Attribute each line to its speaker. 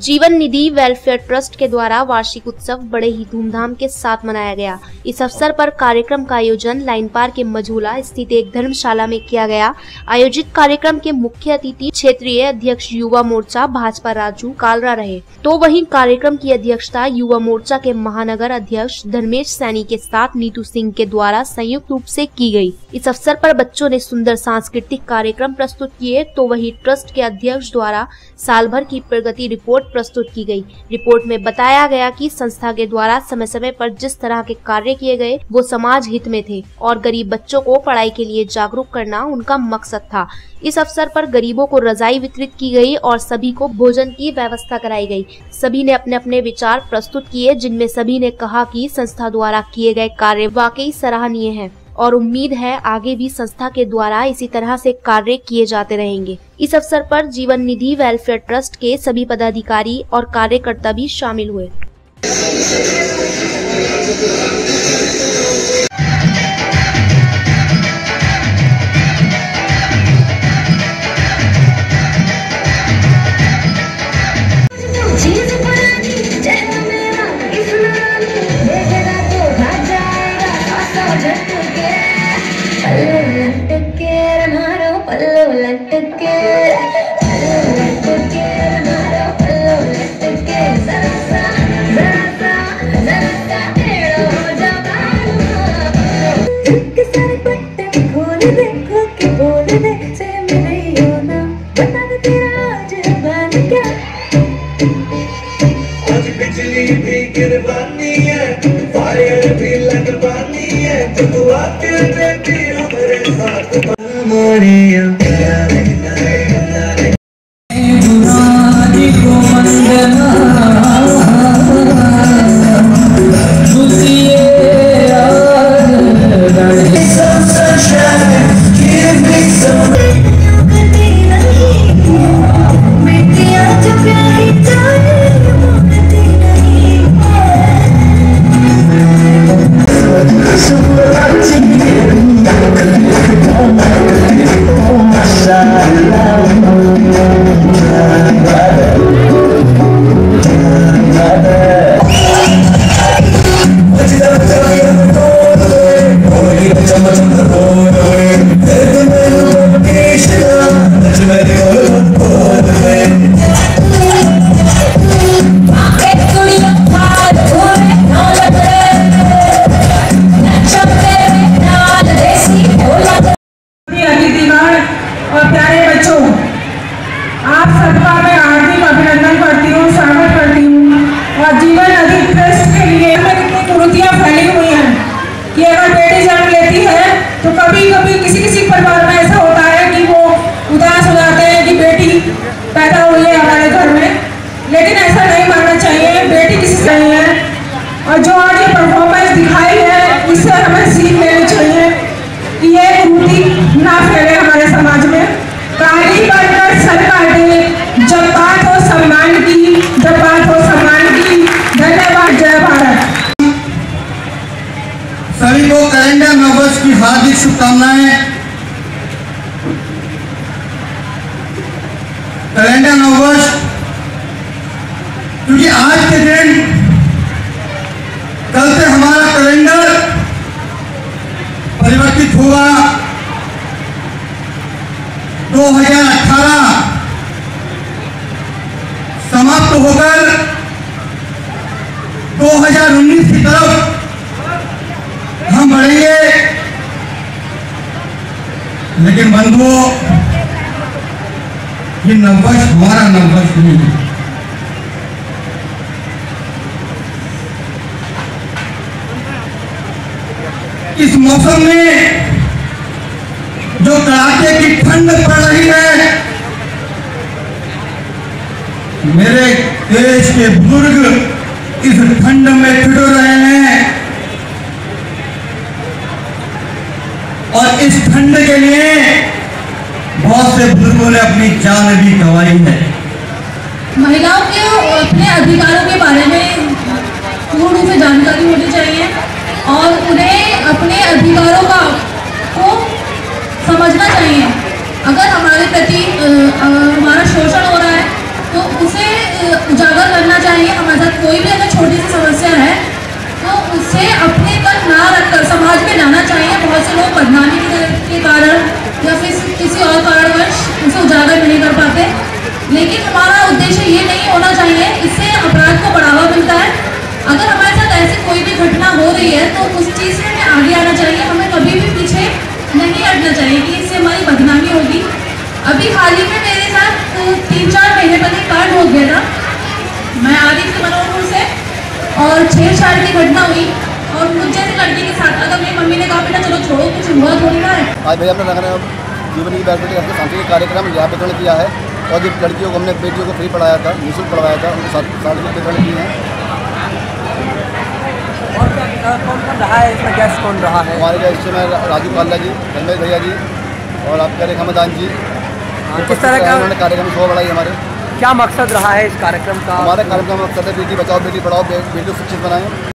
Speaker 1: जीवन निधि welfare trust के द्वारा वार्षिक उत्सव बड़े ही धूमधाम के साथ मनाया गया। इस अवसर पर कार्यक्रम का आयोजन लाइन पार के मझूला स्थित एक धर्मशाला में किया गया। आयोजित कार्यक्रम के मुख्य अतिथि क्षेत्रीय अध्यक्ष युवा मोर्चा भाजपा राजू कालरा रहे। तो वहीं कार्यक्रम की अध्यक्षता युवा मोर्चा के महानगर अध्यक्ष धर्मेश सैनी के साथ नीतू सिंह के द्वारा संयुक्त रूप से की गई। इस अवसर पर बच्चों ने सुंदर सांस्कृतिक कार्यक्रम प्रस्तुत किए। तो वही ट्रस्ट के अध्यक्ष द्वारा साल भर की प्रगति रिपोर्ट प्रस्तुत की गई। रिपोर्ट में बताया गया कि संस्था के द्वारा समय समय पर जिस तरह के कार्य किए गए, वो समाज हित में थे और गरीब बच्चों को पढ़ाई के लिए जागरूक करना उनका मकसद था। इस अवसर पर गरीबों को रजाई वितरित की गई और सभी को भोजन की व्यवस्था कराई गई। सभी ने अपने अपने विचार प्रस्तुत किए, जिनमें सभी ने कहा कि संस्था द्वारा किए गए कार्य वाकई सराहनीय हैं। और उम्मीद है आगे भी संस्था के द्वारा इसी तरह से कार्य किए जाते रहेंगे। इस अवसर पर जीवन निधि वेलफेयर ट्रस्ट के सभी पदाधिकारी और कार्यकर्ता भी शामिल हुए।
Speaker 2: लगवानी है तो तू आके
Speaker 3: हार्दिक
Speaker 2: शुभकामनाएँ। कैलेंडर नववर्ष, क्योंकि आज के दिन कल से हमारा कैलेंडर परिवर्तित हुआ 2018 लेकिन बंधुओं, ये नववर्ष हमारा नववर्ष नहीं है। इस मौसम में जो कड़ाके की ठंड पड़ रही है, मेरे देश के बुज़ुर्ग इस ठंड में ठिठुर रहे हैं। और इस ठंड के लिए बहुत से बुज़ुर्गों ने अपनी जान भी गंवाई है।
Speaker 4: महिलाओं के अपने अधिकारों के बारे में पूर्ण रूप से जानकारी होनी चाहिए और उन्हें अपने अधिकारों का, को समझना चाहिए। अगर हमारे प्रति हमारा शोषण हो रहा है तो उसे उजागर करना चाहिए। हमारे साथ कोई भी अगर छोटी सी समस्या है तो उसे अपने तक ना रखकर, समाज में रही है तो उस चीज़ से हमें आगे आना चाहिए। हमें कभी भी पीछे नहीं हटना चाहिए कि इससे हमारी बदनामी होगी। अभी हाल ही में मेरे साथ अ, तीन चार महीने पहले कांड हो गया था। मैं आ रही थी मनोहरपुर से और छेड़छाड़ की घटना हुई और मुझ जैसे लड़की के साथ। अगर मेरी मम्मी ने कहा बेटा चलो छोड़ो कुछ हुआ थोड़ी ना है।
Speaker 5: आज भैया हमने नगर जीवन की बैठक करके सांस्कृतिक कार्यक्रम यहाँ पे थोड़ा किया है और जो लड़कियों को हमने बेटियों को फ्री पढ़ाया था निःशुल्क पढ़ाया था उनको सांस्कृतिक वितरण किए हैं।
Speaker 6: कौन कौन रहा है? इसमें गेस्ट कौन रहा है?
Speaker 5: हमारे गेस्ट में राजू पाल्ला जी धर्मेश भैया जी और आपके रेखा मदान जी।
Speaker 6: किस तरह का
Speaker 5: उन्होंने कार्यक्रम शो बढ़ाई हमारे।
Speaker 6: क्या मकसद रहा है इस कार्यक्रम का?
Speaker 5: हमारे कार्यक्रम का मकसद है बेटी बचाओ बेटी पढ़ाओ बेटी को शिक्षित बनाएँ।